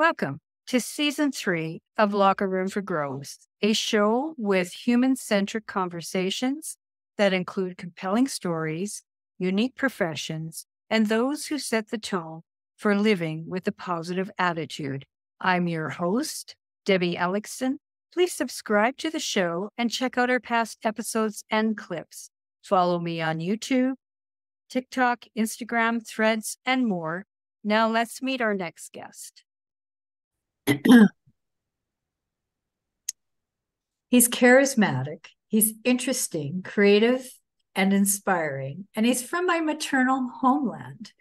Welcome to season three of mm. Locker Room for Growth, a show with human centric conversations that include compelling stories, unique professions, and those who set the tone for living with a positive attitude. I'm your host, Debbie Elicksen. Please subscribe to the show and check out our past episodes and clips. Follow me on YouTube, TikTok, Instagram, threads, and more. Now let's meet our next guest. he's charismatic, he's interesting, creative, and inspiring, and he's from my maternal homeland.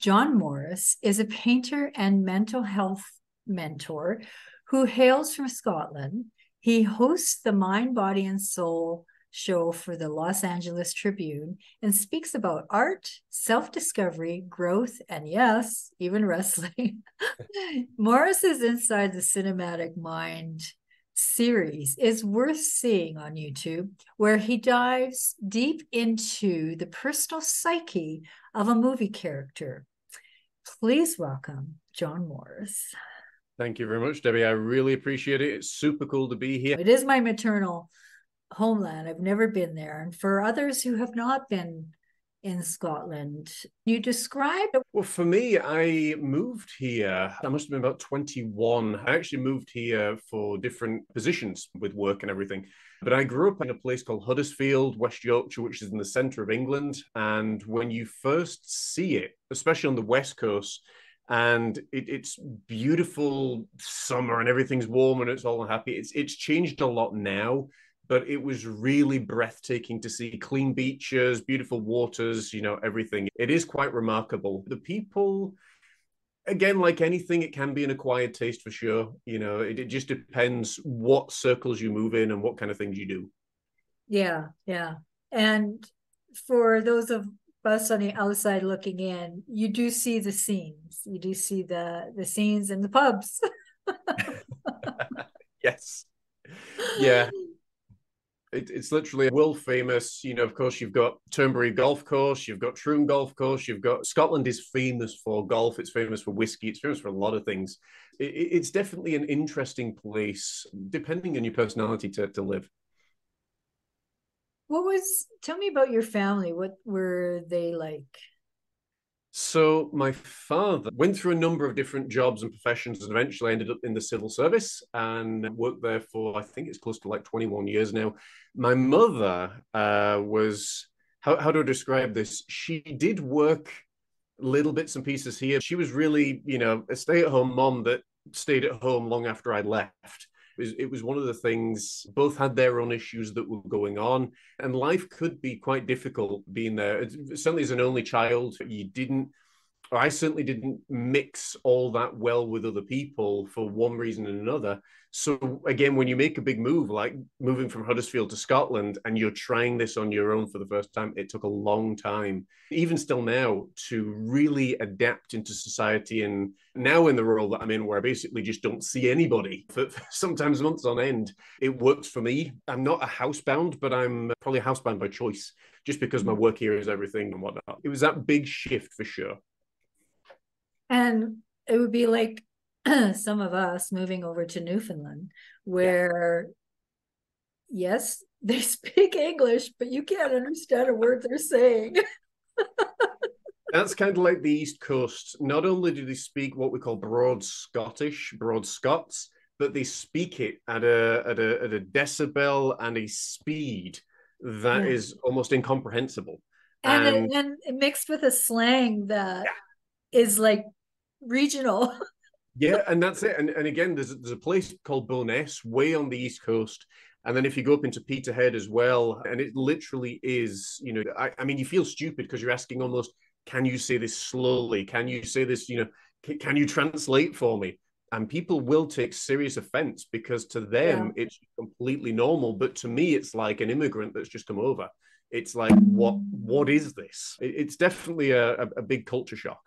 John Morris is a painter and mental health mentor who hails from Scotland. He hosts the Mind, Body, and Soul show for the Los Angeles Tribune and speaks about art, self discovery, growth, and yes, even wrestling. Morris's Inside the Cinematic Mind series is worth seeing on YouTube, where he dives deep into the personal psyche of a movie character. Please welcome John Morris. Thank you very much, Debbie. I really appreciate it. It's super cool to be here. It is my maternal homeland. I've never been there. And for others who have not been in Scotland, you describe Well, for me, I moved here. I must have been about 21. I actually moved here for different positions with work and everything. But I grew up in a place called Huddersfield, West Yorkshire, which is in the center of England. And when you first see it, especially on the West Coast, and it, it's beautiful summer and everything's warm and it's all happy. It's it's changed a lot now but it was really breathtaking to see clean beaches, beautiful waters, you know, everything. It is quite remarkable. The people, again, like anything, it can be an acquired taste for sure. You know, it, it just depends what circles you move in and what kind of things you do. Yeah, yeah. And for those of us on the outside looking in, you do see the scenes. You do see the the scenes in the pubs. yes. Yeah it, it's literally a world famous. You know, of course, you've got Turnberry Golf Course, you've got Troon Golf Course, you've got Scotland is famous for golf. It's famous for whiskey. It's famous for a lot of things. It, it's definitely an interesting place, depending on your personality, to, to live. What was? Tell me about your family. What were they like? So my father went through a number of different jobs and professions and eventually ended up in the civil service and worked there for I think it's close to like 21 years now. My mother uh, was how, how do I describe this? She did work little bits and pieces here. She was really, you know, a stay-at-home mom that stayed at home long after I left. It was, one of the things, both had their own issues that were going on, and life could be quite difficult being there. Certainly, as an only child, you didn't I certainly didn't mix all that well with other people for one reason and another. So again, when you make a big move like moving from Huddersfield to Scotland and you're trying this on your own for the first time, it took a long time, even still now, to really adapt into society. And now in the role that I'm in, where I basically just don't see anybody for, sometimes months on end, it works for me. I'm not a housebound, but I'm probably housebound by choice, just because my mm-hmm. work here is everything and whatnot. It was that big shift for sure. And it would be like some of us moving over to Newfoundland, where, yeah. yes, they speak English, but you can't understand a word they're saying. That's kind of like the East Coast. Not only do they speak what we call Broad Scottish, Broad Scots, but they speak it at a at a, at a decibel and a speed that yeah. is almost incomprehensible. And, and, and mixed with a slang that yeah. is like regional. yeah, and that's it. And, and again, there's there's a place called Bowness way on the east coast. And then if you go up into Peterhead as well, and it literally is, you know, I, I mean, you feel stupid because you're asking almost, can you say this slowly? Can you say this, you know, can, can you translate for me? And people will take serious offense because to them yeah. it's completely normal. But to me, it's like an immigrant that's just come over. It's like, what what is this? It, it's definitely a, a, a big culture shock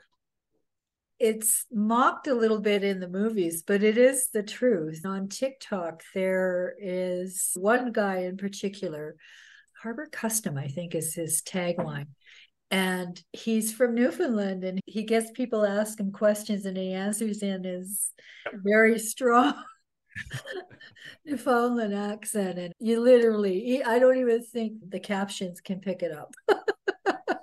it's mocked a little bit in the movies, but it is the truth. On TikTok, there is one guy in particular, Harbor Custom, I think is his tagline. and he's from Newfoundland and he gets people ask him questions and he answers in his very strong Newfoundland accent and you literally I don't even think the captions can pick it up.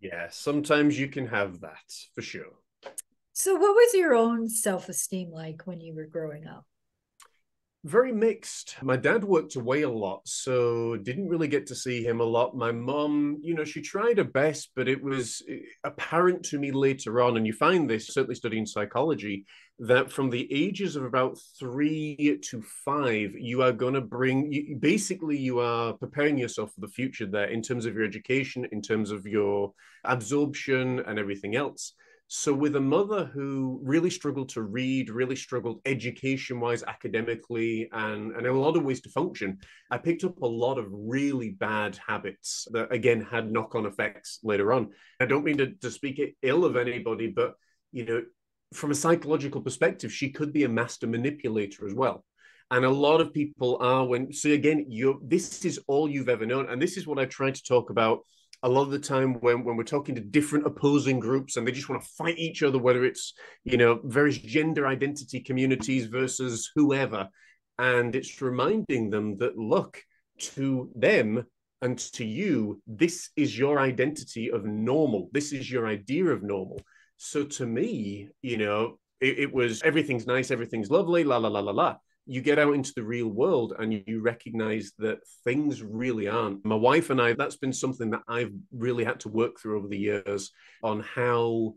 yeah, sometimes you can have that for sure. So what was your own self-esteem like when you were growing up? Very mixed. My dad worked away a lot, so didn't really get to see him a lot. My mom, you know, she tried her best, but it was eh, apparent to me later on, and you find this certainly studying psychology, that from the ages of about three to five, you are going to bring, you, basically, you are preparing yourself for the future there in terms of your education, in terms of your absorption, and everything else. So, with a mother who really struggled to read, really struggled education wise, academically, and, and in a lot of ways to function, I picked up a lot of really bad habits that, again, had knock on effects later on. I don't mean to, to speak ill of anybody, but, you know, from a psychological perspective, she could be a master manipulator as well. And a lot of people are when so again, you this is all you've ever known. And this is what I try to talk about a lot of the time when, when we're talking to different opposing groups and they just want to fight each other, whether it's, you know, various gender identity communities versus whoever. And it's reminding them that, look, to them and to you, this is your identity of normal. This is your idea of normal. So to me, you know, it, it was everything's nice, everything's lovely, la, la, la, la, la you get out into the real world and you recognize that things really aren't. My wife and I, that's been something that I've really had to work through over the years on how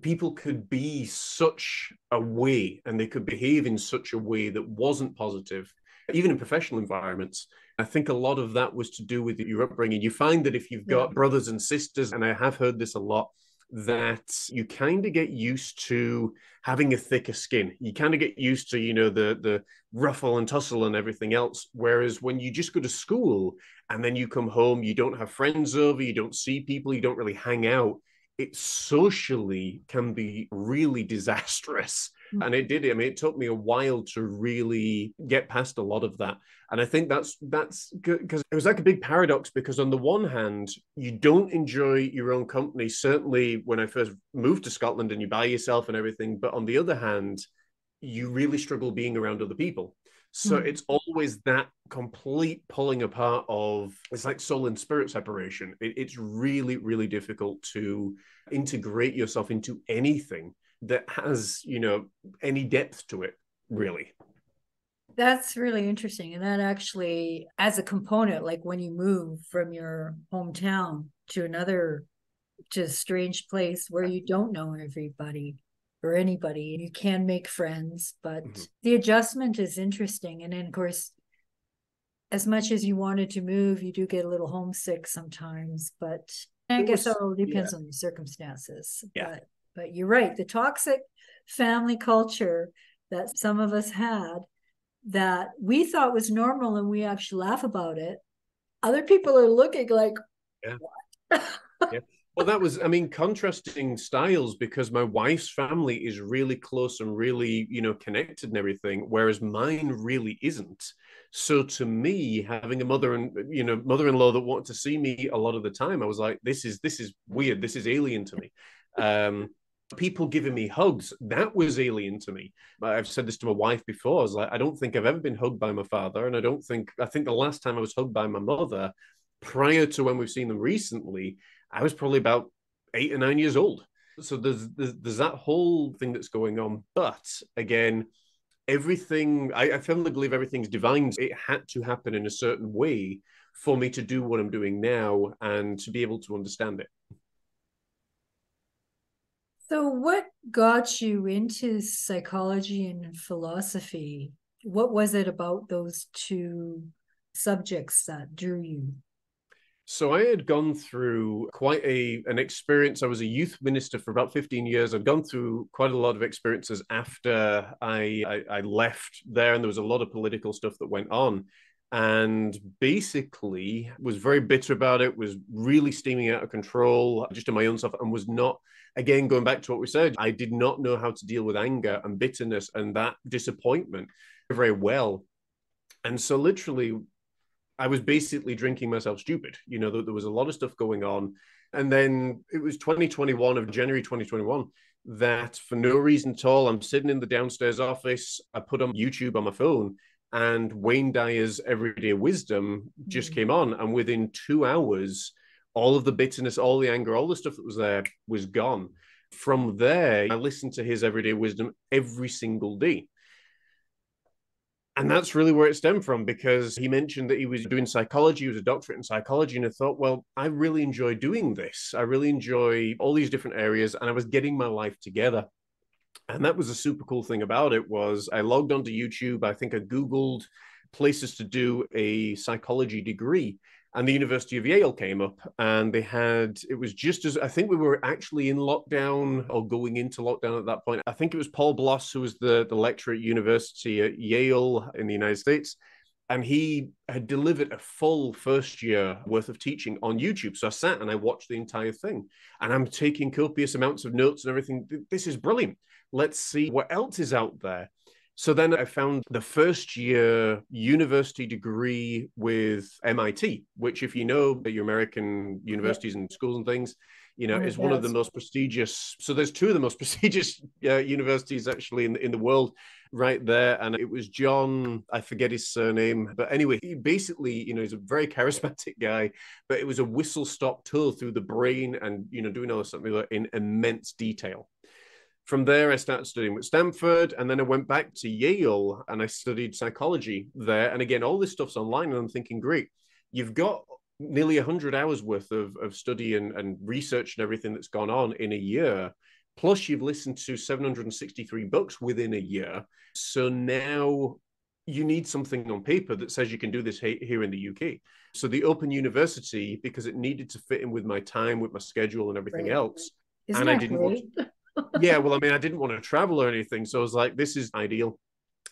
people could be such a way and they could behave in such a way that wasn't positive, even in professional environments. I think a lot of that was to do with your upbringing. You find that if you've got yeah. brothers and sisters, and I have heard this a lot, that you kind of get used to having a thicker skin. You kind of get used to, you know, the the ruffle and tussle and everything else. Whereas when you just go to school and then you come home, you don't have friends over, you don't see people, you don't really hang out. It socially can be really disastrous. Mm-hmm. And it did. I mean, it took me a while to really get past a lot of that. And I think that's that's because it was like a big paradox because on the one hand, you don't enjoy your own company. Certainly when I first moved to Scotland and you buy yourself and everything, but on the other hand, you really struggle being around other people. So mm. it's always that complete pulling apart of it's like soul and spirit separation. It, it's really, really difficult to integrate yourself into anything that has, you know, any depth to it, really. That's really interesting. And that actually, as a component, like when you move from your hometown to another just strange place where you don't know everybody or anybody, you can make friends, but mm-hmm. the adjustment is interesting. And then, of course, as much as you wanted to move, you do get a little homesick sometimes. But I guess it all depends yeah. on the circumstances. Yeah. But, but you're right. The toxic family culture that some of us had that we thought was normal and we actually laugh about it, other people are looking like, yeah. what? yeah. Well, that was, I mean, contrasting styles because my wife's family is really close and really, you know, connected and everything, whereas mine really isn't. So to me, having a mother and you know mother-in-law that wanted to see me a lot of the time, I was like, this is this is weird. This is alien to me. Um, people giving me hugs that was alien to me. I've said this to my wife before i was like i don't think i've ever been hugged by my father and i don't think i think the last time i was hugged by my mother prior to when we've seen them recently i was probably about eight or nine years old. So there's there's, there's that whole thing that's going on. But again everything I, I firmly believe everything's divine. It had to happen in a certain way for me to do what i'm doing now and to be able to understand it so, what got you into psychology and philosophy? What was it about those two subjects that drew you? So I had gone through quite a an experience. I was a youth minister for about 15 years. I'd gone through quite a lot of experiences after I, I, I left there, and there was a lot of political stuff that went on. And basically was very bitter about it, was really steaming out of control, just in my own stuff, and was not again, going back to what we said, I did not know how to deal with anger and bitterness and that disappointment very well. And so, literally, I was basically drinking myself stupid. You know, there, there was a lot of stuff going on. And then it was 2021 of January 2021 that for no reason at all, I'm sitting in the downstairs office. I put on YouTube on my phone and Wayne Dyer's Everyday Wisdom just mm-hmm. came on. And within two hours, all of the bitterness, all the anger, all the stuff that was there was gone. From there, I listened to his Everyday Wisdom every single day. And that's really where it stemmed from because he mentioned that he was doing psychology, he was a doctorate in psychology, and I thought, well, I really enjoy doing this. I really enjoy all these different areas, and I was getting my life together. And that was a super cool thing about it was I logged onto YouTube. I think I Googled places to do a psychology degree and the University of Yale came up and they had it was just as I think we were actually in lockdown or going into lockdown at that point. I think it was Paul Bloom who was the, the lecturer at university at Yale in the United States. And he had delivered a full first year worth of teaching on YouTube. So I sat and I watched the entire thing. And I'm taking copious amounts of notes and everything. This is brilliant. Let's see what else is out there. So then I found the first year university degree with MIT, which, if you know your American universities and schools and things, you know, oh, is yes. one of the most prestigious. So there's two of the most prestigious uh, universities actually in, in the world right there. And it was John, I forget his surname, but anyway, he basically, you know, he's a very charismatic guy, but it was a whistle stop tour through the brain and, you know, doing all this something in immense detail from there, I started studying with Stanford, and then I went back to Yale and I studied psychology there. And again, all this stuff's online, and I'm thinking, great, you've got nearly 100 hours worth of, of study and, and research and everything that's gone on in a year. Plus, you've listened to 763 books within a year. So now you need something on paper that says you can do this here in the UK. So the Open University, because it needed to fit in with my time, with my schedule, and everything right. else. Isn't and I didn't great? want yeah, well, I mean, I didn't want to travel or anything, so I was like, this is ideal,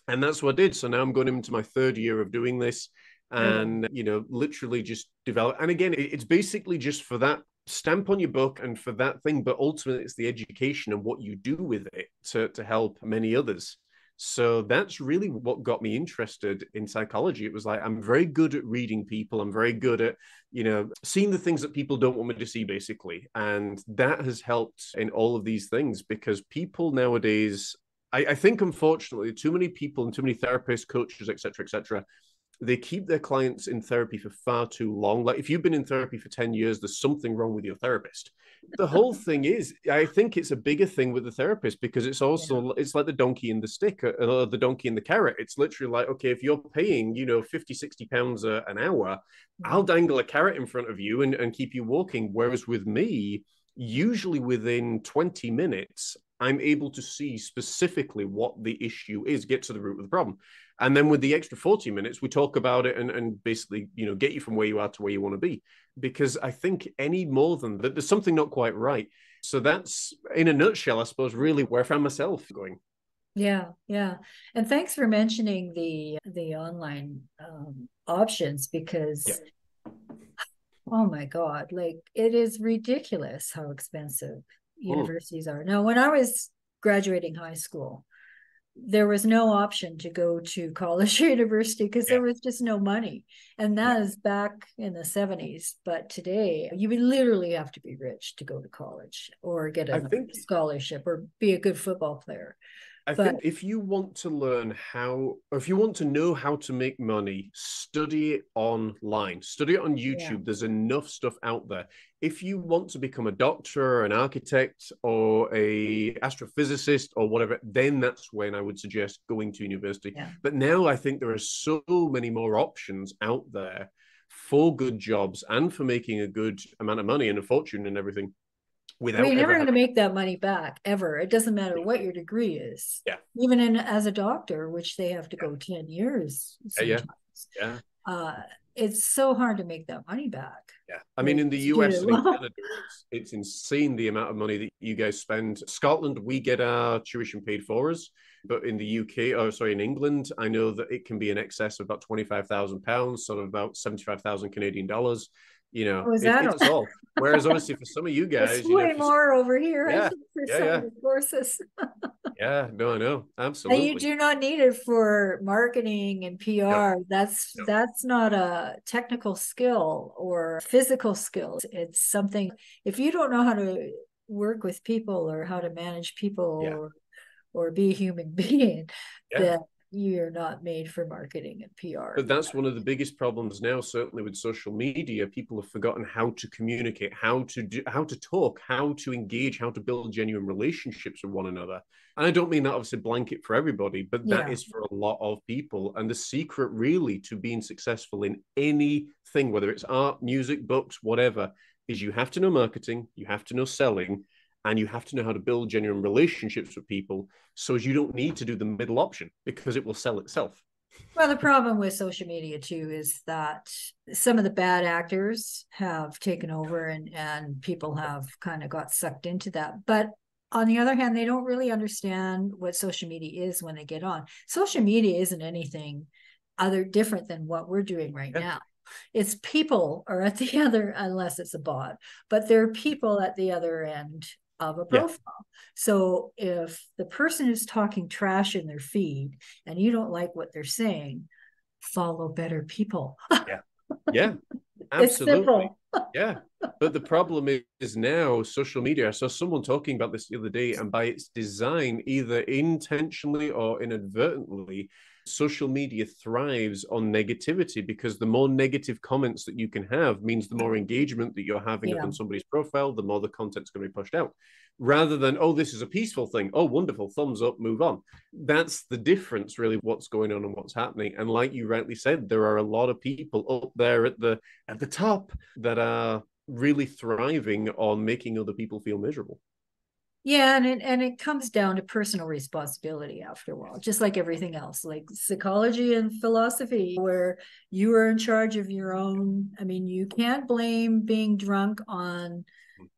and that's what I did. So now I'm going into my third year of doing this, mm. and you know, literally just develop. And again, it's basically just for that stamp on your book and for that thing, but ultimately, it's the education and what you do with it to to help many others. So that's really what got me interested in psychology. It was like, I'm very good at reading people. I'm very good at, you know, seeing the things that people don't want me to see, basically. And that has helped in all of these things because people nowadays, I, I think, unfortunately, too many people and too many therapists, coaches, etc., etc., they keep their clients in therapy for far too long. Like if you've been in therapy for 10 years, there's something wrong with your therapist. The whole thing is, I think it's a bigger thing with the therapist because it's also, yeah. it's like the donkey and the stick, or uh, uh, the donkey and the carrot. It's literally like, okay, if you're paying, you know, 50, 60 pounds an hour, I'll dangle a carrot in front of you and, and keep you walking. Whereas with me, usually within 20 minutes, I'm able to see specifically what the issue is, get to the root of the problem. And then with the extra 40 minutes, we talk about it and, and basically, you know, get you from where you are to where you want to be. Because I think any more than that, there's something not quite right. So that's in a nutshell, I suppose, really where I found myself going. Yeah, yeah. And thanks for mentioning the the online um, options because yeah. Oh my god, like it is ridiculous how expensive universities are. Now, when I was graduating high school, there was no option to go to college or university because yeah. there was just no money. And that yeah. is back in the 70s. But today, you would literally have to be rich to go to college or get a think, scholarship or be a good football player. I but, think if you want to learn how, or if you want to know how to make money, study it online, study it on YouTube. Yeah. There's enough stuff out there. If you want to become a doctor, an architect, or a astrophysicist, or whatever, then that's when I would suggest going to university. Yeah. But now I think there are so many more options out there for good jobs and for making a good amount of money and a fortune and everything without you're never going to make that money back ever. It doesn't matter what your degree is. Yeah. Even in as a doctor which they have to go 10 years sometimes. yeah. yeah. Uh, it's so hard to make that money back. Yeah. I mean in the us and in canada it's, it's insane the amount of money that you guys spend. Scotland we get our tuition paid for us but in the UK, or sorry, in England, I know that it can be in excess of about twenty five thousand pounds, sort of about seventy five thousand Canadian dollars you know, oh, it, it's all. Whereas obviously for some of you guys, it's you way know, more over here. Yeah, for yeah, some yeah. courses. Yeah, no, I know. Absolutely. And you do not need it for marketing and PR. No. That's no. that's not a technical skill or physical skill. It's something if you don't know how to work with people or how to manage people yeah. or or be a human being, yeah. You're not made for marketing and PR. But that's one of the biggest problems now, certainly with social media. People have forgotten how to communicate, how to do, how to talk, how to engage, how to build genuine relationships with one another. And I don't mean that obviously blanket for everybody, but that yeah. is for a lot of people. And the secret really to being successful in anything, whether it's art, music, books, whatever, is you have to know marketing, you have to know selling, and you have to know how to build genuine relationships with people so you don't need to do the middle option because it will sell itself. Well the problem with social media too is that some of the bad actors have taken over and and people have kind of got sucked into that. But on the other hand they don't really understand what social media is when they get on. Social media isn't anything other different than what we're doing right yeah. now. It's people are at the other unless it's a bot but there are people at the other end of a profile. Yeah. So if the person is talking trash in their feed and you don't like what they're saying, follow better people. yeah. Yeah. Absolutely. yeah. But the problem is now social media. I saw someone talking about this the other day, and by its design, either intentionally or inadvertently, social media thrives on negativity because the more negative comments that you can have means the more mm-hmm. engagement that you're having yeah. on somebody's profile, the more the content's going to be pushed out. Rather than, oh, this is a peaceful thing. Oh, wonderful. Thumbs up, move on. That's the difference, really, what's going on and what's happening. And like you rightly said, there are a lot of people up there at the at the top that are really thriving on making other people feel miserable. Yeah, and it, and it comes down to personal responsibility after a while, just like everything else, like psychology and philosophy, where you are in charge of your own. I mean, you can't blame being drunk on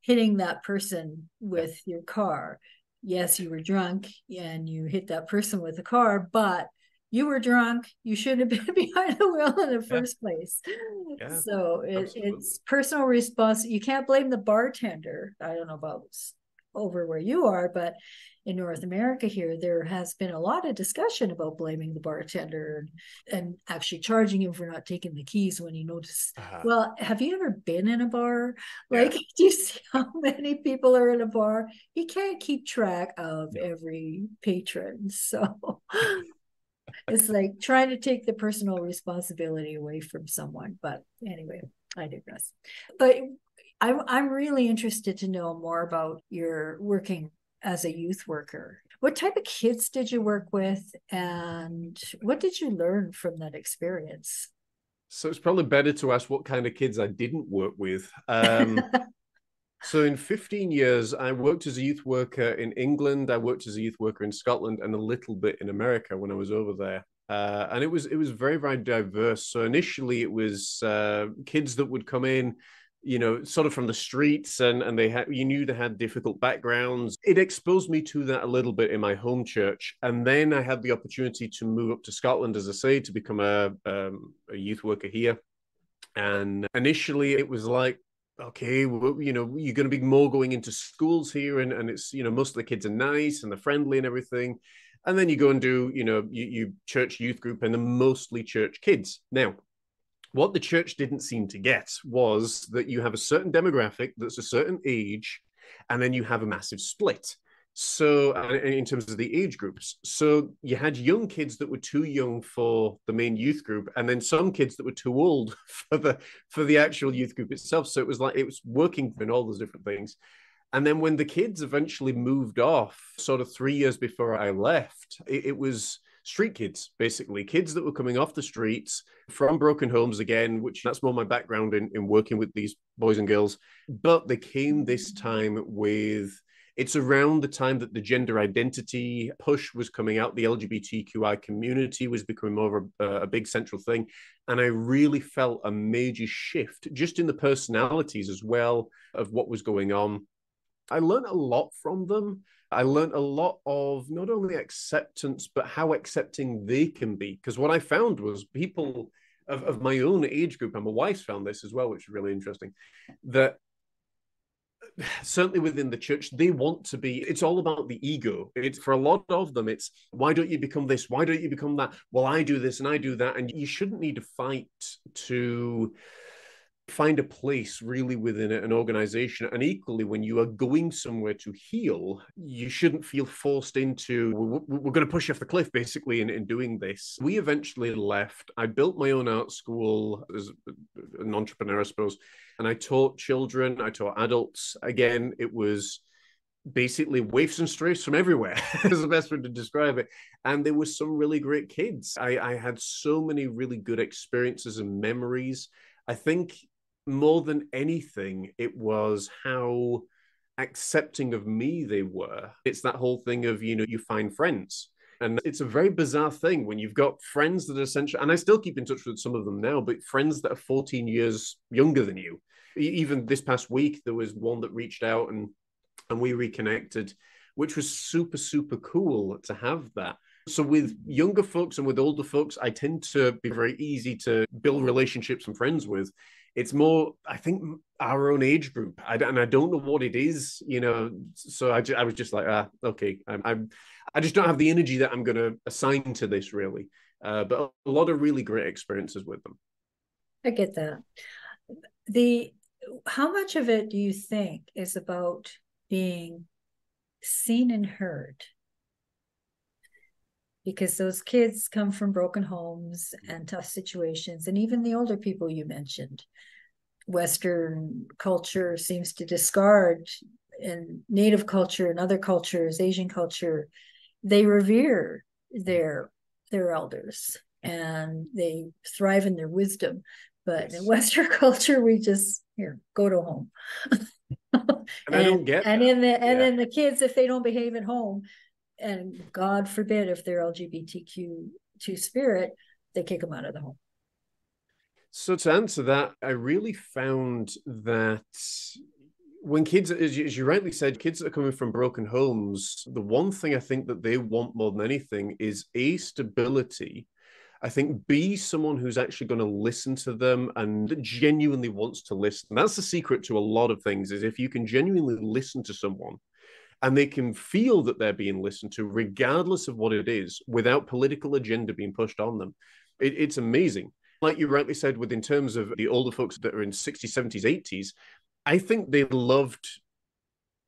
hitting that person with your car. Yes, you were drunk and you hit that person with the car, but you were drunk. You shouldn't have been behind the wheel in the first yeah. place. Yeah, so it, it's personal response. You can't blame the bartender. I don't know about over where you are, but in North America here, there has been a lot of discussion about blaming the bartender and, and actually charging him for not taking the keys when you notice. Uh-huh. Well, have you ever been in a bar? Like, yeah. do you see how many people are in a bar? You can't keep track of every patron. So it's like trying to take the personal responsibility away from someone. But anyway, I digress. But I'm I'm really interested to know more about your working as a youth worker. What type of kids did you work with, and what did you learn from that experience? So it's probably better to ask what kind of kids I didn't work with. Um, so in 15 years, I worked as a youth worker in England. I worked as a youth worker in Scotland, and a little bit in America when I was over there. Uh, and it was it was very very diverse. So initially, it was uh, kids that would come in you know, sort of from the streets, and and they had you knew they had difficult backgrounds. It exposed me to that a little bit in my home church, and then I had the opportunity to move up to Scotland, as I say, to become a um, a youth worker here. And initially, it was like okay, well, you know, you're going to be more going into schools here, and, and it's, you know, most of the kids are nice and they're friendly and everything. And then you go and do, you know, you, you church youth group and they're mostly church kids. Now, what the church didn't seem to get was that you have a certain demographic that's a certain age, and then you have a massive split. So, in terms of the age groups, so you had young kids that were too young for the main youth group, and then some kids that were too old for the for the actual youth group itself. So it was like it was working in all those different things. And then when the kids eventually moved off, sort of three years before I left, it, it was street kids, basically kids that were coming off the streets from broken homes again, which that's more my background in, in working with these boys and girls. But they came this time with it's around the time that the gender identity push was coming out. The LGBTQI community was becoming more of a, a, big central thing. And I really felt a major shift just in the personalities as well of what was going on. I learned a lot from them. I learned a lot of not only acceptance, but how accepting they can be. Because what I found was people of, of my own age group, and my wife's found this as well, which is really interesting, that certainly within the church they want to be it's all about the ego. It's for a lot of them it's why don't you become this? Why don't you become that? Well i do this and i do that. And you shouldn't need to fight to find a place really within an organization. And equally, when you are going somewhere to heal, you shouldn't feel forced into, we're, going to push you off the cliff, basically, in, in doing this. We eventually left. I built my own art school as an entrepreneur, I suppose, and I taught children, I taught adults. Again, it was basically waifs and strays from everywhere is the best way to describe it and there were some really great kids I, I had so many really good experiences and memories i think more than anything, it was how accepting of me they were. It's that whole thing of, you know, you find friends. And it's a very bizarre thing when you've got friends that are essentially, and I still keep in touch with some of them now, but friends that are 14 years younger than you. Even this past week, there was one that reached out and and we reconnected, which was super, super cool to have that. So with younger folks and with older folks, I tend to be very easy to build relationships and friends with it's more i think our own age group. I, and i don't know what it is you know so i, just, I was just like ah okay I'm, I'm i just don't have the energy that i'm going to assign to this really. Uh, but a lot of really great experiences with them. I get that. The how much of it do you think is about being seen and heard because those kids come from broken homes and tough situations and even the older people you mentioned western culture seems to discard and native culture and other cultures asian culture they revere their their elders and they thrive in their wisdom but yes. in western culture we just here go to home and, and, I don't get and that. in the and yeah. then the kids if they don't behave at home and God forbid if they're LGBTQ two spirit, they kick them out of the home. So to answer that, I really found that when kids, as you, as you, rightly said, kids that are coming from broken homes, the one thing I think that they want more than anything is a stability. I think B, someone who's actually going to listen to them and genuinely wants to listen. That's the secret to a lot of things is if you can genuinely listen to someone and they can feel that they're being listened to regardless of what it is without political agenda being pushed on them. It, it's amazing. Like you rightly said with in terms of the older folks that are in 60s 70s 80s i think they loved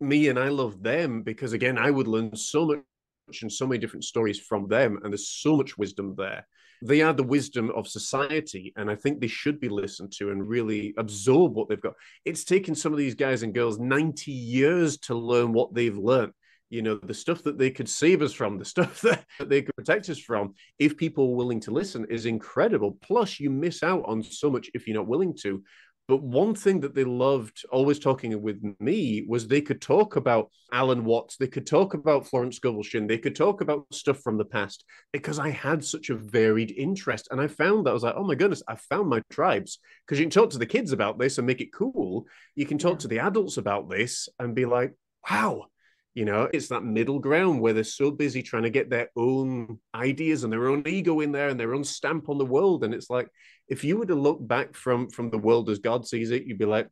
me and i loved them because again i would learn so much and so many different stories from them and there's so much wisdom there they are the wisdom of society and i think they should be listened to and really absorb what they've got. It's taken some of these guys and girls 90 years to learn what they've learned. You know the stuff that they could save us from the stuff that they could protect us from if people are willing to listen is incredible. Plus you miss out on so much if you're not willing to but one thing that they loved always talking with me was they could talk about Alan Watts, they could talk about Florence Scovel they could talk about stuff from the past because I had such a varied interest. And I found that I was like, oh my goodness, I found my tribes. Because you can talk to the kids about this and make it cool. You can talk to the adults about this and be like, wow, you know, it's that middle ground where they're so busy trying to get their own ideas and their own ego in there and their own stamp on the world. And it's like, if you were to look back from from the world as God sees it, you'd be like,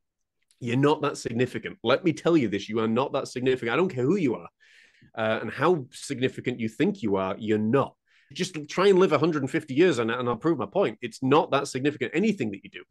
you're not that significant. Let me tell you this: you are not that significant. I don't care who you are uh, and how significant you think you are. You're not. Just try and live 150 years, and, and I'll prove my point. It's not that significant. Anything that you do.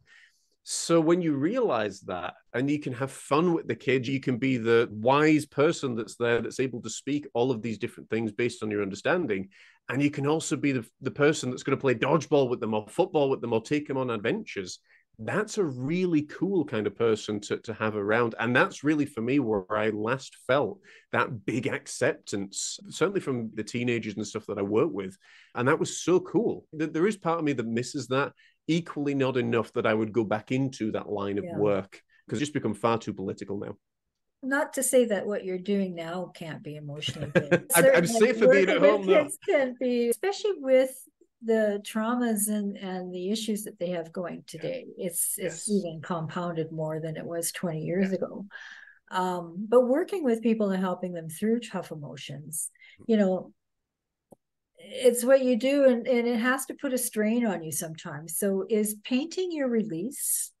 So when you realize that and you can have fun with the kids, you can be the wise person that's there that's able to speak all of these different things based on your understanding. And you can also be the, the person that's going to play dodgeball with them or football with them or take them on adventures. That's a really cool kind of person to, to have around. And that's really for me where I last felt that big acceptance, certainly from the teenagers and stuff that I work with. And that was so cool. There is part of me that misses that equally not enough that I would go back into that line of yeah. work because it's just become far too political now. Not to say that what you're doing now can't be emotionally good. I'm, safer being at home though. Can be, especially with the traumas and and the issues that they have going today. It's it's yes. even compounded more than it was 20 years yeah. ago. Um, but working with people and helping them through tough emotions, you know, it's what you do and, and it has to put a strain on you sometimes so is painting your release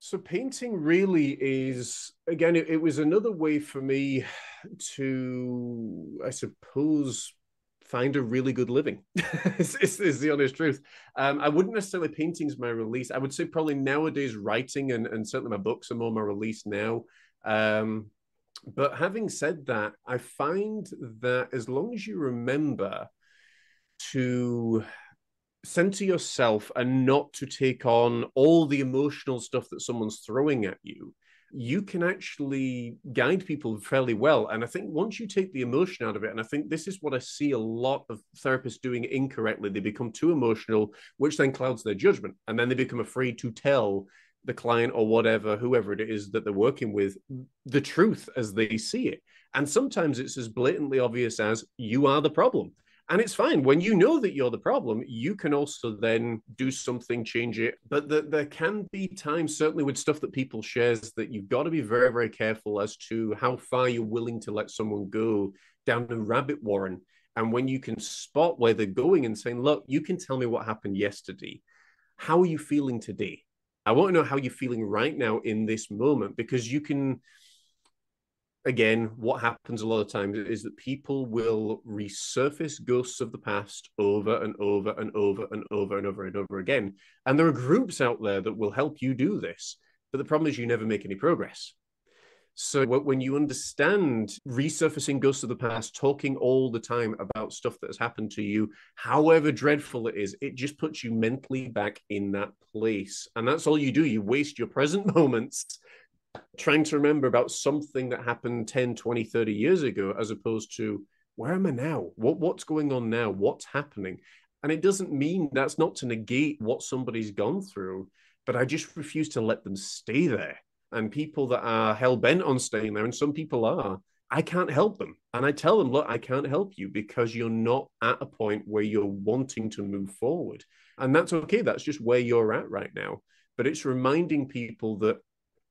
So painting really is again. It, it was another way for me to, I suppose, find a really good living. is, is, is, the honest truth. Um, I wouldn't necessarily painting's my release. I would say probably nowadays writing and, and certainly my books are more my release now. Um, but having said that, I find that as long as you remember to center yourself and not to take on all the emotional stuff that someone's throwing at you, you can actually guide people fairly well. And I think once you take the emotion out of it, and I think this is what I see a lot of therapists doing incorrectly, they become too emotional, which then clouds their judgment. And then they become afraid to tell the client or whatever, whoever it is that they're working with, the truth as they see it. And sometimes it's as blatantly obvious as you are the problem and it's fine. When you know that you're the problem you can also then do something change it. But the, there can be times certainly with stuff that people shares that you've got to be very very careful as to how far you're willing to let someone go down the rabbit warren. And when you can spot where they're going and saying look you can tell me what happened yesterday. How are you feeling today? I want to know how you're feeling right now in this moment because you can again, what happens a lot of times is that people will resurface ghosts of the past over and over and over and over and over and over again. And there are groups out there that will help you do this. But the problem is you never make any progress. So when you understand resurfacing ghosts of the past, talking all the time about stuff that has happened to you, however dreadful it is, it just puts you mentally back in that place. And that's all you do. You waste your present moments trying to remember about something that happened 10 20 30 years ago as opposed to where am i now? What what's going on now? What's happening? And it doesn't mean that's not to negate what somebody's gone through but i just refuse to let them stay there. And people that are hell-bent on staying there and some people are i can't help them. And i tell them look i can't help you because you're not at a point where you're wanting to move forward. And that's okay. That's just where you're at right now. But it's reminding people that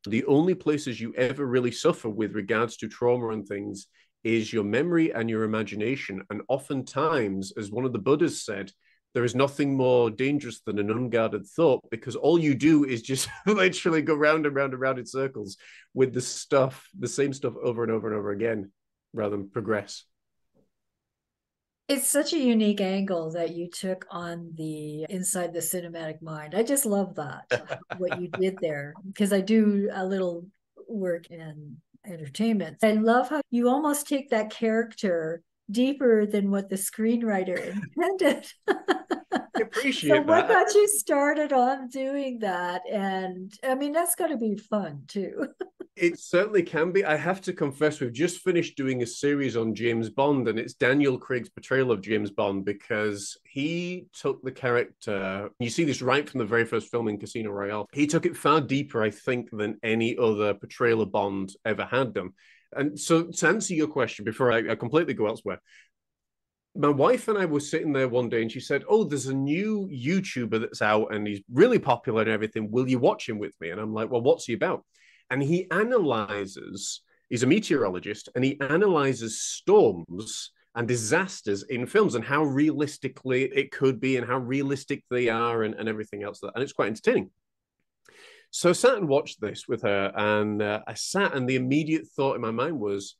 the only places you ever really suffer with regards to trauma and things is your memory and your imagination. And oftentimes, as one of the Buddhas said, there is nothing more dangerous than an unguarded thought because all you do is just literally go round and round and round in circles with the stuff, the same stuff over and over and over again, rather than progress it's such a unique angle that you took on the inside the cinematic mind. I just love that what you did there because I do a little work in entertainment. I love how you almost take that character deeper than what the screenwriter intended. I appreciate so what got you started on doing that? And I mean, that's got to be fun too. It certainly can be. I have to confess, we've just finished doing a series on James Bond, and it's Daniel Craig's portrayal of James Bond because he took the character. You see this right from the very first film in Casino Royale. He took it far deeper, I think, than any other portrayal of Bond ever had done. And so, to answer your question, before I, I completely go elsewhere, my wife and I were sitting there one day and she said, Oh, there's a new YouTuber that's out and he's really popular and everything. Will you watch him with me? And I'm like, Well, what's he about? And he analyzes, he's a meteorologist, and he analyzes storms and disasters in films and how realistically it could be and how realistic they are and, and everything else. That, And it's quite entertaining. So I sat and watched this with her, and uh, I sat, and the immediate thought in my mind was,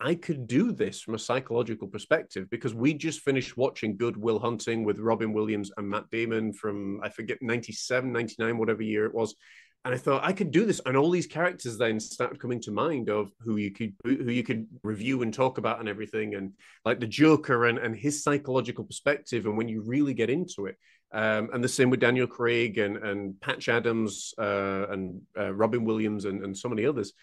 I could do this from a psychological perspective because we just finished watching Good Will Hunting with Robin Williams and Matt Damon from, I forget, 97, 99, whatever year it was. And I thought I could do this. And all these characters then started coming to mind of who you could who you could review and talk about and everything. And like the Joker and, and his psychological perspective. And when you really get into it, um, and the same with Daniel Craig and, and Patch Adams uh, and uh, Robin Williams and, and so many others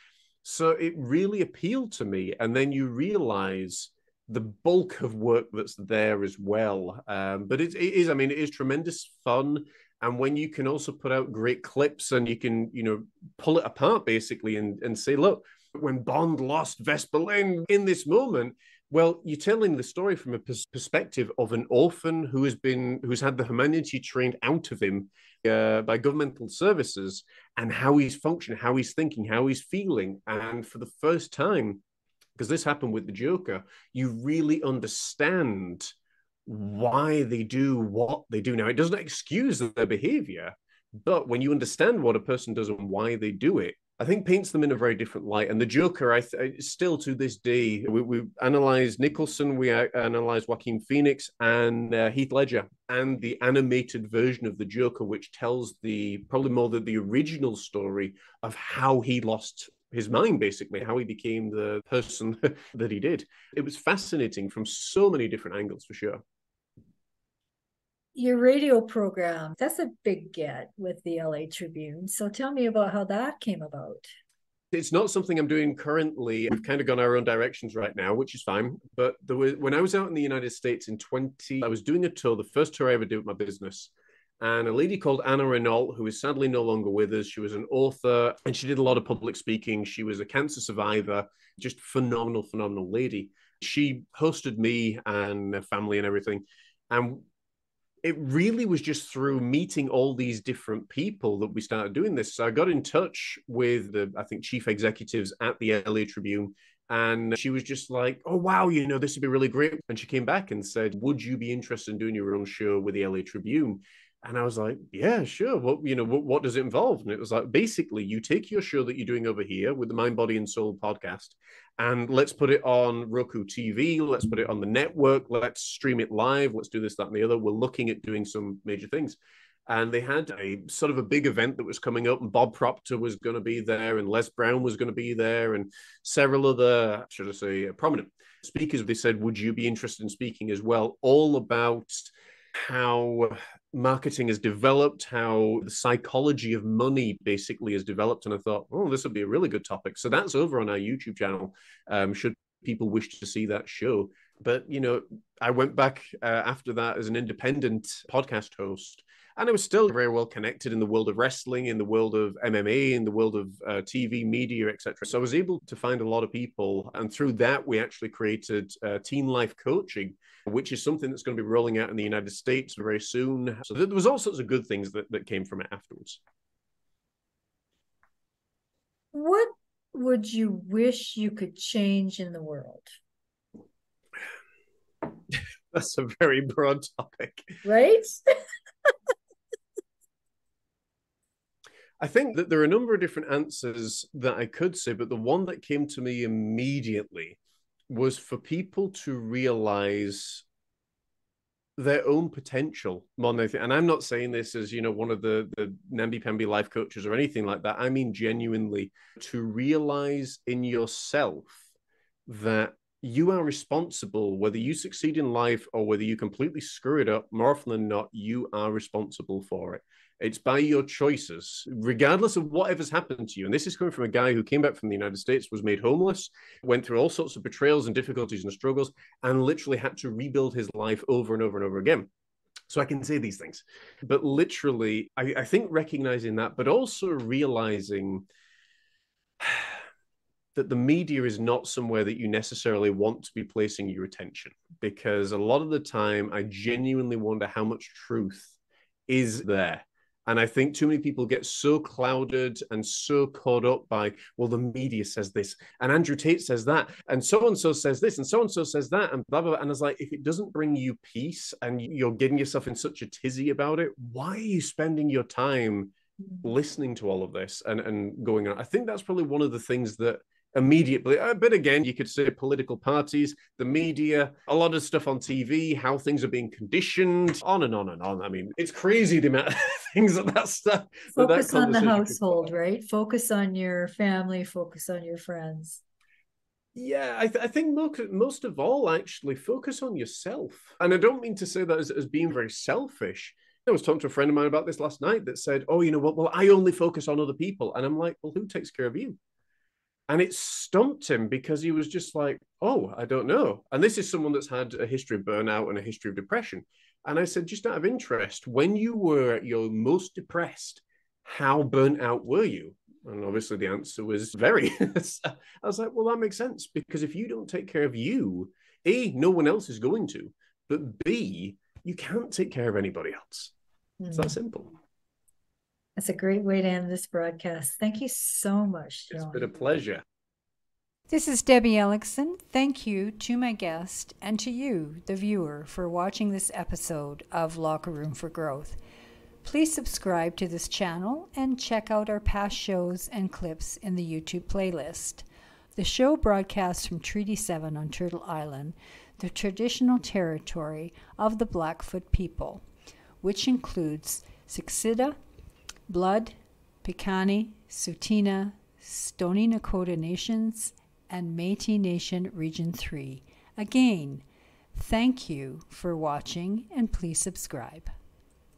so it really appealed to me. And then you realize the bulk of work that's there as well. Um, but it, it is, I mean, it is tremendous fun. And when you can also put out great clips and you can, you know, pull it apart basically and, and say, look, when Bond lost Vesper in this moment, well, you're telling the story from a pers- perspective of an orphan who has been, who's had the humanity trained out of him uh, by governmental services and how he's functioning, how he's thinking, how he's feeling. And for the first time, because this happened with the Joker, you really understand why they do what they do. Now, it doesn't excuse their behavior, But when you understand what a person does and why they do it, I think paints them in a very different light. And the Joker, I th- still to this day, we, we analyzed Nicholson, we analyzed Joaquin Phoenix and uh, Heath Ledger, and the animated version of the Joker, which tells the probably more than the original story of how he lost his mind, basically, how he became the person that he did. It was fascinating from so many different angles, for sure your radio program that's a big get with the la tribune so tell me about how that came about it's not something i'm doing currently we've kind of gone our own directions right now which is fine but there was when i was out in the united states in 20 i was doing a tour the first tour i ever did with my business and a lady called Anna Renault, who is sadly no longer with us. She was an author and she did a lot of public speaking. She was a cancer survivor, just phenomenal, phenomenal lady. She hosted me and family and everything. And it really was just through meeting all these different people that we started doing this. So I got in touch with the, I think, chief executives at the LA Tribune. And she was just like, oh, wow, you know, this would be really great. And she came back and said, would you be interested in doing your own show with the LA Tribune? And I was like, yeah, sure. What you know, what, what does it involve? And it was like, basically, you take your show that you're doing over here with the Mind, Body, and Soul podcast, and let's put it on Roku TV. Let's put it on the network. Let's stream it live. Let's do this, that, and the other. We're looking at doing some major things. And they had a sort of a big event that was coming up, and Bob Proctor was going to be there, and Les Brown was going to be there, and several other, should I say, prominent speakers. They said, Would you be interested in speaking as well? All about how marketing has developed, how the psychology of money basically has developed. And I thought, oh, this would be a really good topic. So that's over on our YouTube channel. Um, should people wish to see that show. But, you know, I went back uh, after that as an independent podcast host. And I was still very well connected in the world of wrestling, in the world of MMA, in the world of uh, TV, media, etc. So I was able to find a lot of people. And through that, we actually created uh, Teen Life Coaching, which is something that's going to be rolling out in the United States very soon. So there was all sorts of good things that, that came from it afterwards. What would you wish you could change in the world? That's a very broad topic. Right? I think that there are a number of different answers that I could say, but the one that came to me immediately was for people to realize their own potential more than anything. And I'm not saying this as, you know, one of the, the Namby Pamby life coaches or anything like that. I mean, genuinely to realize in yourself that you are responsible, whether you succeed in life or whether you completely screw it up, more often than not, you are responsible for it. It's by your choices, regardless of whatever's happened to you. And this is coming from a guy who came back from the United States, was made homeless, went through all sorts of betrayals and difficulties and struggles, and literally had to rebuild his life over and over and over again. So I can say these things. But literally, I, I think recognizing that, but also realizing that the media is not somewhere that you necessarily want to be placing your attention because a lot of the time I genuinely wonder how much truth is there and I think too many people get so clouded and so caught up by, well, the media says this, and Andrew Tate says that, and so and so says this, and so and so says that, and blah, blah, blah. And it's like, if it doesn't bring you peace and you're getting yourself in such a tizzy about it, why are you spending your time mm-hmm. listening to all of this and, and going on? I think that's probably one of the things that immediately. Uh, but again, you could say political parties, the media, a lot of stuff on TV, how things are being conditioned, on and on and on. I mean, it's crazy the amount of things that that stuff. Focus that on the household, right? Focus on your family. Focus on your friends. Yeah, I, th- I, think most, most of all, actually, focus on yourself. And I don't mean to say that as, as being very selfish. I was talking to a friend of mine about this last night that said, Oh, you know what? Well, I only focus on other people. And I'm like, Well, who takes care of you? And it stumped him because he was just like, "Oh, I don't know." And this is someone that's had a history of burnout and a history of depression. And I said, just out of interest, when you were at your most depressed, how burnt out were you? And obviously, the answer was very. I was like, well, that makes sense because if you don't take care of you, a, no one else is going to, but b, you can't take care of anybody else. Mm. It's that hmm. simple. That's a great way to end this broadcast. Thank you so much. John. It's been a pleasure. This is Debbie Elicksen. Thank you to my guest and to you, the viewer, for watching this episode of Locker Room for Growth. Please subscribe to this channel and check out our past shows and clips in the YouTube playlist. The show broadcasts from Treaty 7 on Turtle Island, the traditional territory of the Blackfoot people, which includes Siksika, Blood, Piikani, Tsuut'ina, Stoney Nakoda Nations, and Metis Nation Region 3. Again, thank you for watching and please subscribe.